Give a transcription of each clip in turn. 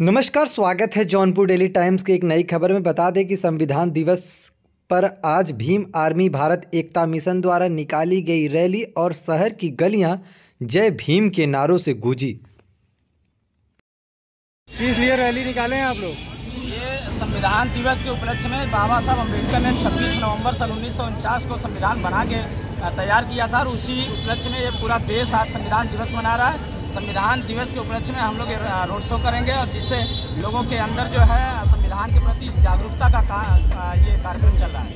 नमस्कार स्वागत है जौनपुर डेली टाइम्स की एक नई खबर में। बता दें कि संविधान दिवस पर आज भीम आर्मी भारत एकता मिशन द्वारा निकाली गई रैली और शहर की गलियाँ जय भीम के नारों से गूंजी। किस लिए रैली निकाले हैं आप लोग? ये संविधान दिवस के उपलक्ष्य में बाबा साहब अंबेडकर ने 26 नवंबर सन उन्नीस सौ उनचास को संविधान बना के तैयार किया था और उसी उपलक्ष्य में ये पूरा देश आज संविधान दिवस मना रहा है। संविधान दिवस के उपलक्ष्य में हम लोग रोड शो करेंगे और जिससे लोगों के अंदर जो है संविधान के प्रति जागरूकता का का, ये कार्यक्रम चल रहा है।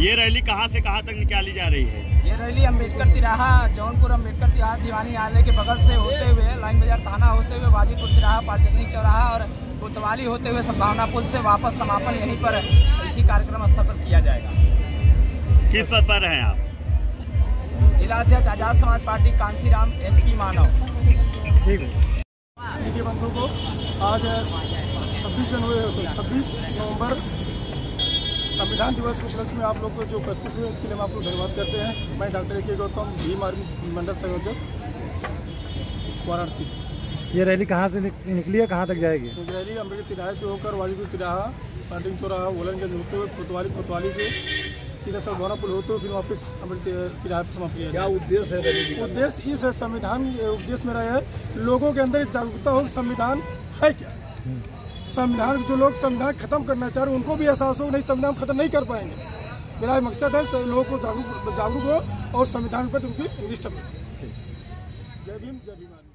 ये रैली कहाँ से कहाँ तक निकाली जा रही है? ये रैली अंबेडकर तिराहा जौनपुर अंबेडकर तिराहा दीवानी आने के बगल से होते हुए लाइन बाज़ार थाना होते हुए बाजीपुर तिराहा पॉलिटेक्निक चौराहा और कोतवाली होते हुए संभावना पुल से वापस समापन यहीं पर इसी कार्यक्रम स्थल पर किया जाएगा। किस पद पर हैं आप? जिलाध्यक्ष आज़ाद समाज पार्टी कांसीराम एसपी मानव। ठीक है। बंधु को आज छब्बीस जनवरी छब्बीस नवंबर संविधान दिवस के उपलक्ष्य में आप लोग को जो उपस्थित है इसके लिए हम आप लोग धन्यवाद करते हैं। मैं डॉक्टर ए के गौतम भीम आर्मी मंडल संयोजक वाराणसी। ये रैली कहाँ से निकली है? कहाँ तक जाएगी? तो रैली अंबेडकर तिराहे से होकर वाजीपुर तिराहा पाटिंग चौराहा वलनगंज होते हुए कोतवाली कोतवाली से। सीधा सर पुल होते हुए फिर वापस किराए पर समाप्त किया क्या उद्देश्य है उद्देश्य इस है संविधान उद्देश्य मेरा है लोगों के अंदर जागरूकता हो संविधान है क्या? संविधान जो लोग संविधान खत्म करना चाह रहे उनको भी एहसास हो नहीं संविधान खत्म नहीं कर पाएँगे। मेरा मकसद है लोगों को जागरूक जागरूक हो और संविधान पर उनकी निष्ठा जय भीम जय भीम।